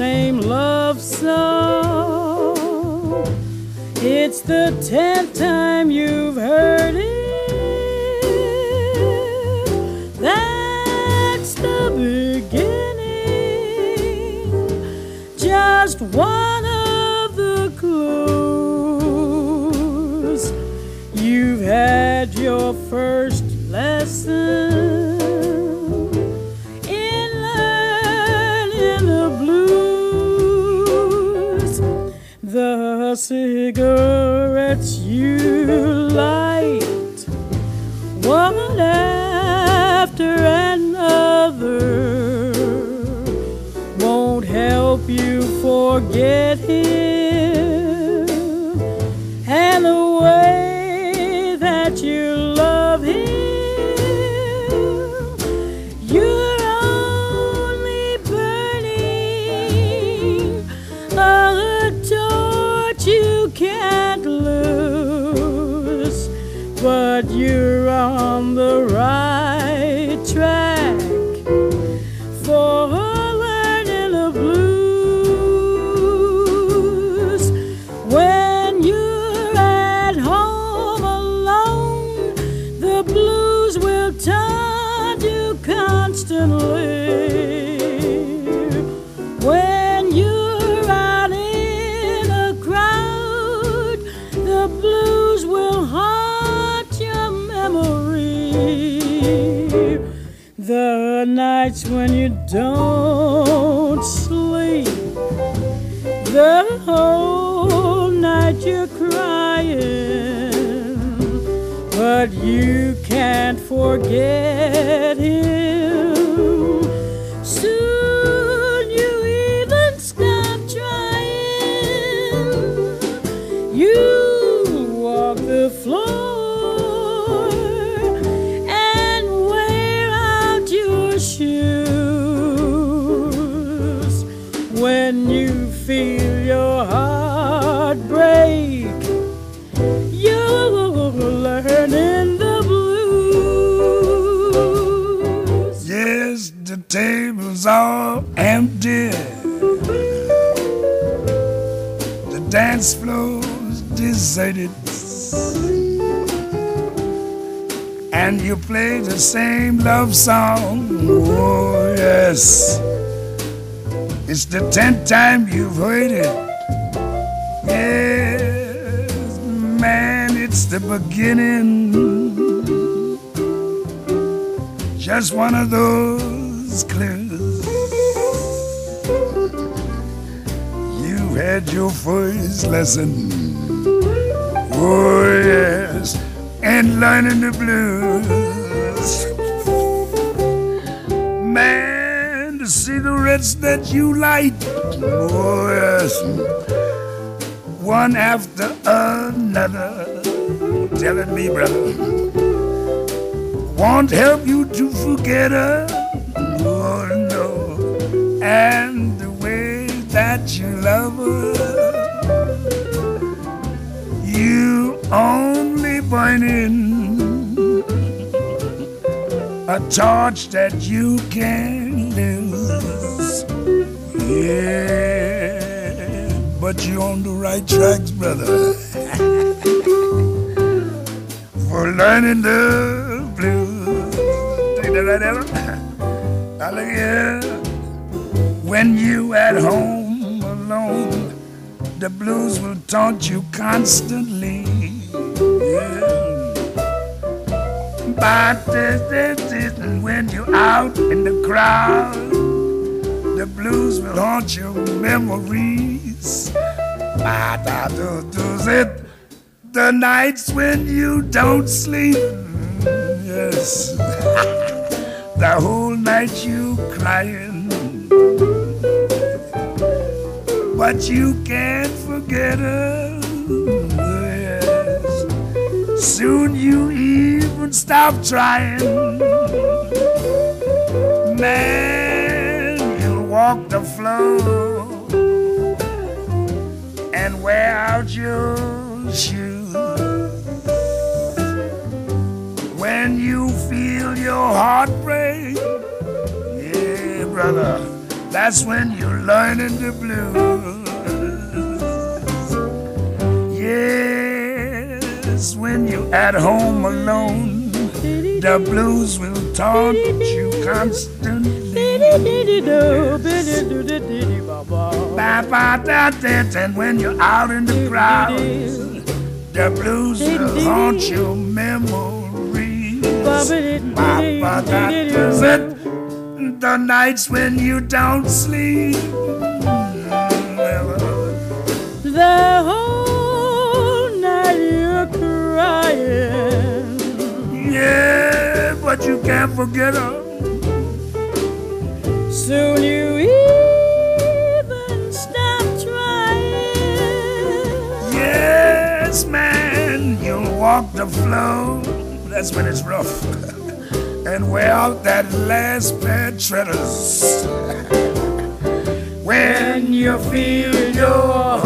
same love song. It's the tenth time you've heard it. That's the beginning. Just one of the clues. You've had your first lesson The cigarettes you light, one after another, won't help you forget him but you're on the right The nights when you don't sleep, the whole night you're crying, but you can't forget him. Shoes when you feel your heart break. You're learning the blues. Yes, the table's all empty. The dance floor's deserted. And you play the same love song. Oh, yes. It's the tenth time you've heard it. Yes, man, it's the beginning. Just one of those clues. You've had your first lesson. Oh, yes, and learning the blues. Man, the cigarettes that you light. Oh, yes, one after another. Telling me, brother won't help you to forget her. Oh no, and the way that you love her, you only burning a torch that you can lose. Yeah, but you're on the right tracks, brother. for learning the blues. Take that right, Ella? Now look here. When you at home alone, the blues will taunt you constantly. But when you're out in the crowd, the blues will haunt your memories. But I do, do it the nights when you don't sleep. Yes. the whole night you crying. But you can't forget her. Yes. Soon you even stop trying. Man, you walk the floor and wear out your shoes. When you feel your heart break, yeah, brother, that's when you're learning the blues. Yes, when you're at home alone the blues will taunt you constantly. And when you're out in the crowd, the blues will haunt your memories. The nights when you don't sleep. Uh, the can't forget her. Soon you even stop trying. Yes, man, you'll walk the floor. That's when it's rough. and wear out that last pair of treaders. when you feel your